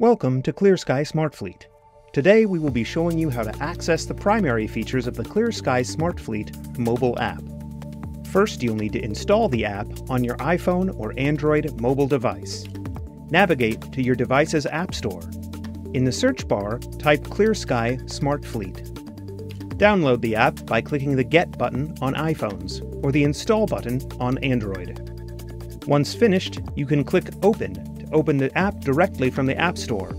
Welcome to ClearSky Smart Fleet. Today we will be showing you how to access the primary features of the ClearSky Smart Fleet mobile app. First, you'll need to install the app on your iPhone or Android mobile device. Navigate to your device's App Store. In the search bar, type ClearSky Smart Fleet. Download the app by clicking the Get button on iPhones or the Install button on Android. Once finished, you can click Open open the app directly from the App Store.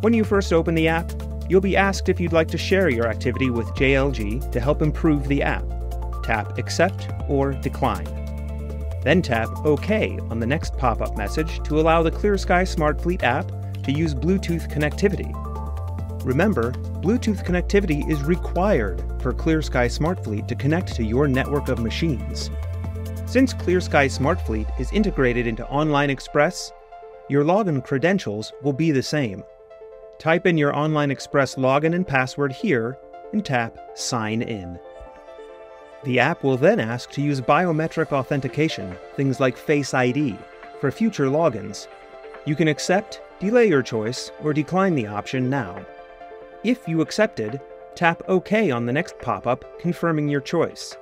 When you first open the app, you'll be asked if you'd like to share your activity with JLG to help improve the app. Tap Accept or Decline. Then tap OK on the next pop up message to allow the ClearSky Smart Fleet app to use Bluetooth connectivity. Remember, Bluetooth connectivity is required for ClearSky Smart Fleet to connect to your network of machines. Since ClearSky Smart Fleet is integrated into Online Express, your login credentials will be the same. Type in your Online Express login and password here and tap Sign In. The app will then ask to use biometric authentication, things like Face ID, for future logins. You can accept, delay your choice, or decline the option now. If you accepted, tap OK on the next pop-up confirming your choice.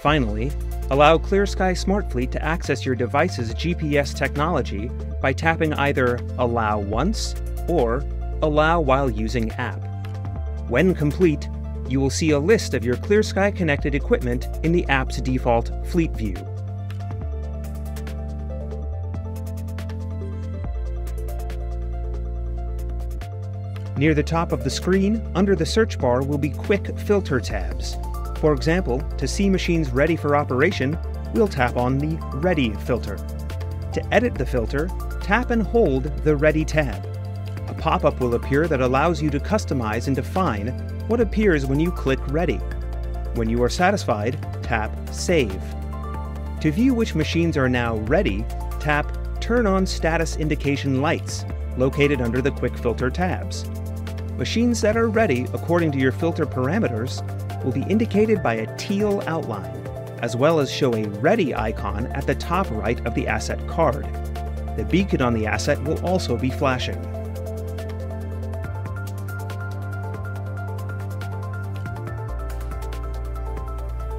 Finally, allow ClearSky SmartFleet to access your device's GPS technology by tapping either Allow once or Allow while using app. When complete, you will see a list of your ClearSky connected equipment in the app's default Fleet view. Near the top of the screen, under the search bar will be quick filter tabs. For example, to see machines ready for operation, we'll tap on the Ready filter. To edit the filter, tap and hold the Ready tab. A pop-up will appear that allows you to customize and define what appears when you click Ready. When you are satisfied, tap Save. To view which machines are now ready, tap Turn on Status Indication Lights, located under the Quick Filter tabs. Machines that are ready according to your filter parameters will be indicated by a teal outline, as well as show a Ready icon at the top right of the asset card. The beacon on the asset will also be flashing.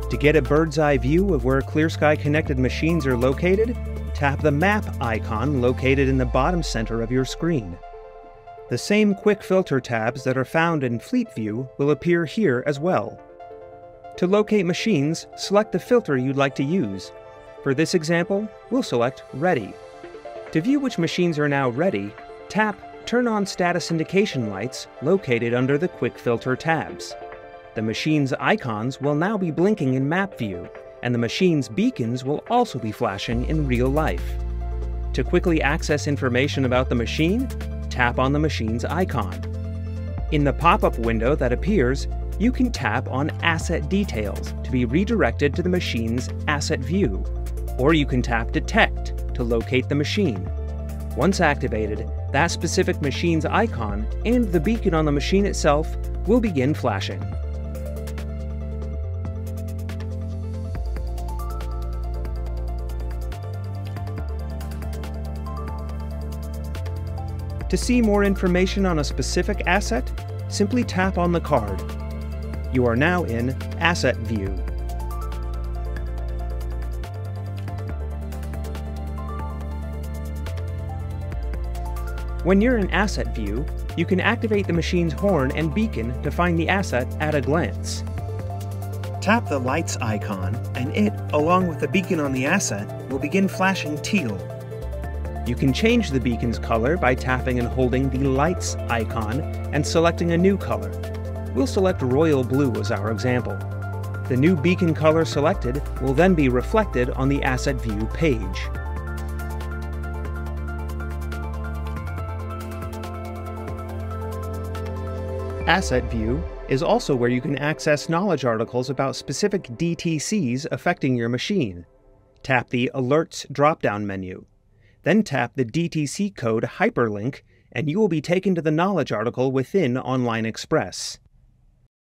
To get a bird's eye view of where ClearSky connected machines are located, tap the map icon located in the bottom center of your screen. The same quick filter tabs that are found in Fleet View will appear here as well. To locate machines, select the filter you'd like to use. For this example, we'll select Ready. To view which machines are now ready, tap Turn on Status Indication Lights located under the Quick Filter tabs. The machine's icons will now be blinking in Map View, and the machine's beacons will also be flashing in real life. To quickly access information about the machine, tap on the machine's icon. In the pop-up window that appears, you can tap on Asset Details to be redirected to the machine's asset view, or you can tap Detect to locate the machine. Once activated, that specific machine's icon and the beacon on the machine itself will begin flashing. To see more information on a specific asset, simply tap on the card. You are now in Asset View. When you're in Asset View, you can activate the machine's horn and beacon to find the asset at a glance. Tap the lights icon, and it, along with the beacon on the asset, will begin flashing teal you can change the beacon's color by tapping and holding the Lights icon and selecting a new color. We'll select Royal Blue as our example. The new beacon color selected will then be reflected on the Asset View page. Asset View is also where you can access knowledge articles about specific DTCs affecting your machine. Tap the Alerts drop-down menu. Then tap the DTC code hyperlink and you will be taken to the knowledge article within Online Express.